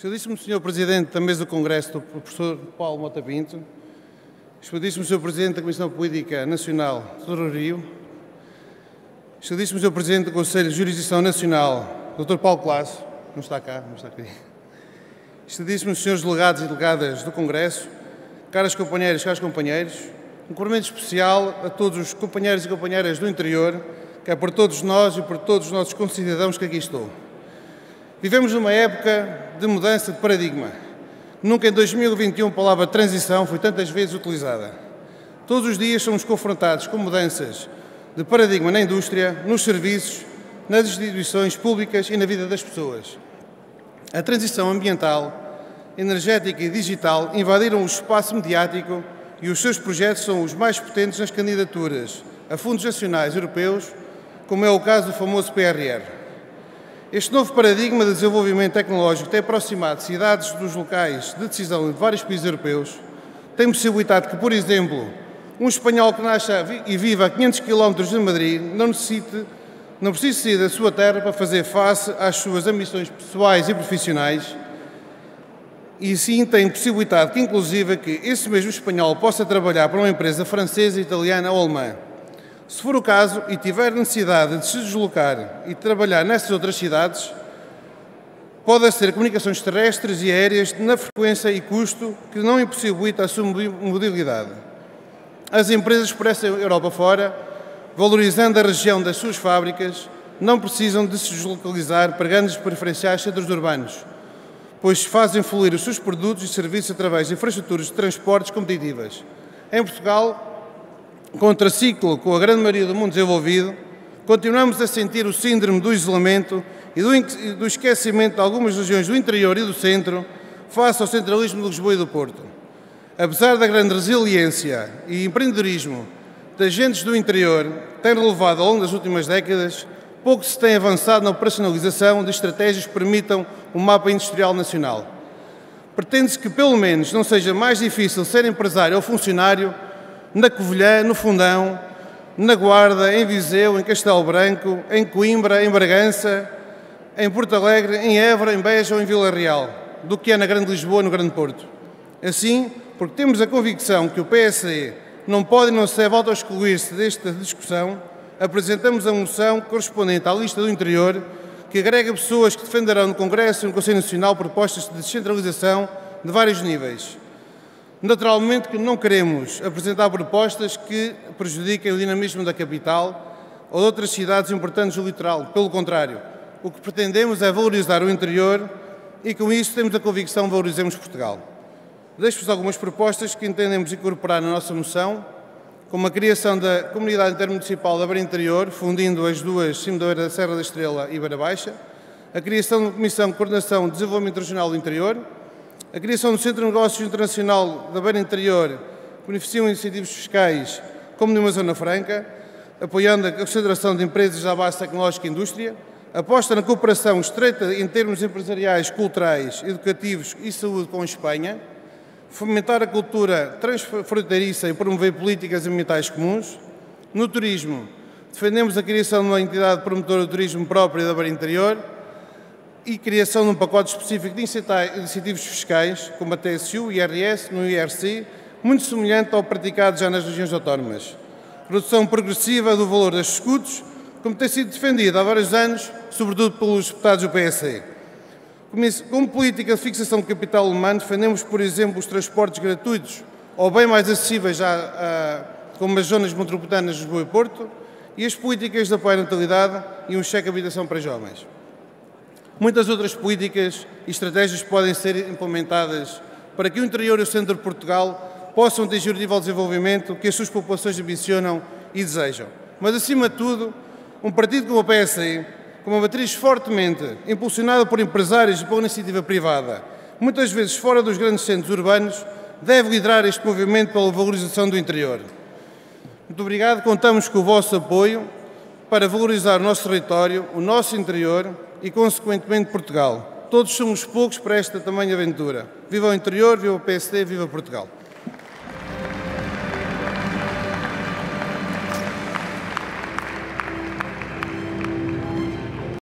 Excelentíssimo Sr. Presidente da Mesa do Congresso, do professor Paulo Mota Pinto, Excelentíssimo Sr. Presidente da Comissão Política Nacional, Dr. Rio, Excelentíssimo Sr. Presidente do Conselho de Jurisdição Nacional, Dr. Paulo Classo, não está cá, não está aqui, Excelentíssimos Srs. Delegados e Delegadas do Congresso, caras companheiras, caros companheiros, um cumprimento especial a todos os companheiros e companheiras do interior, que é por todos nós e por todos os nossos concidadãos que aqui estão. Vivemos numa época de mudança de paradigma. Nunca em 2021 a palavra transição foi tantas vezes utilizada. Todos os dias somos confrontados com mudanças de paradigma na indústria, nos serviços, nas instituições públicas e na vida das pessoas. A transição ambiental, energética e digital invadiram o espaço mediático e os seus projetos são os mais potentes nas candidaturas a fundos nacionais europeus, como é o caso do famoso PRR. Este novo paradigma de desenvolvimento tecnológico tem aproximado cidades dos locais de decisão de vários países europeus, tem possibilitado que, por exemplo, um espanhol que nasça e viva a 500 km de Madrid não necessite, não precise sair da sua terra para fazer face às suas ambições pessoais e profissionais e sim tem possibilidade que, inclusive, que esse mesmo espanhol possa trabalhar para uma empresa francesa, italiana ou alemã. Se for o caso e tiver necessidade de se deslocar e trabalhar nessas outras cidades, pode ser comunicações terrestres e aéreas na frequência e custo que não impossibilita a sua mobilidade. As empresas por essa Europa fora, valorizando a região das suas fábricas, não precisam de se deslocalizar para grandes preferenciais centros urbanos, pois fazem fluir os seus produtos e serviços através de infraestruturas de transportes competitivas. Em Portugal, contraciclo com a grande maioria do mundo desenvolvido, continuamos a sentir o síndrome do isolamento e do esquecimento de algumas regiões do interior e do centro face ao centralismo de Lisboa e do Porto. Apesar da grande resiliência e empreendedorismo das agentes do interior têm relevado ao longo das últimas décadas, pouco se tem avançado na operacionalização de estratégias que permitam um mapa industrial nacional. Pretende-se que, pelo menos, não seja mais difícil ser empresário ou funcionário na Covilhã, no Fundão, na Guarda, em Viseu, em Castelo Branco, em Coimbra, em Bragança, em Porto Alegre, em Évora, em Beja ou em Vila Real, do que é na Grande Lisboa, no Grande Porto. Assim, porque temos a convicção que o PSE não pode e não se deve auto-excluir-se desta discussão, apresentamos a moção correspondente à lista do interior que agrega pessoas que defenderão no Congresso e no Conselho Nacional propostas de descentralização de vários níveis, Naturalmente que não queremos apresentar propostas que prejudiquem o dinamismo da capital ou de outras cidades importantes do litoral. Pelo contrário, o que pretendemos é valorizar o interior e com isso temos a convicção de valorizemos Portugal. Deixo-vos algumas propostas que entendemos incorporar na nossa moção, como a criação da Comunidade Intermunicipal da Beira Interior, fundindo as duas, Beira da Serra da Estrela e Beira Baixa, a criação de uma Comissão de Coordenação de Desenvolvimento Regional do Interior, a criação do Centro de Negócios Internacional da Beira Interior beneficiam incentivos fiscais como numa zona franca, apoiando a concentração de empresas à base tecnológica e indústria, aposta na cooperação estreita em termos empresariais, culturais, educativos e saúde com a Espanha, fomentar a cultura transfronteiriça e promover políticas ambientais comuns. No turismo, defendemos a criação de uma entidade promotora do turismo própria da Beira Interior, e criação de um pacote específico de incentivos fiscais, como a TSU, IRS, no IRC, muito semelhante ao praticado já nas regiões autónomas. Redução progressiva do valor dos escudos, como tem sido defendido há vários anos, sobretudo pelos deputados do PSE. Como política de fixação de capital humano, defendemos, por exemplo, os transportes gratuitos ou bem mais acessíveis, a, a, como as zonas metropolitanas de Lisboa e Porto, e as políticas de apoio à natalidade e um cheque de habitação para jovens. Muitas outras políticas e estratégias podem ser implementadas para que o interior e o centro de Portugal possam atingir o nível de desenvolvimento que as suas populações ambicionam e desejam. Mas, acima de tudo, um partido como o PSE, com uma matriz fortemente impulsionada por empresários e por iniciativa privada, muitas vezes fora dos grandes centros urbanos, deve liderar este movimento pela valorização do interior. Muito obrigado, contamos com o vosso apoio para valorizar o nosso território, o nosso interior e, consequentemente, Portugal. Todos somos poucos para esta tamanha aventura. Viva o interior, viva o PSD, viva Portugal.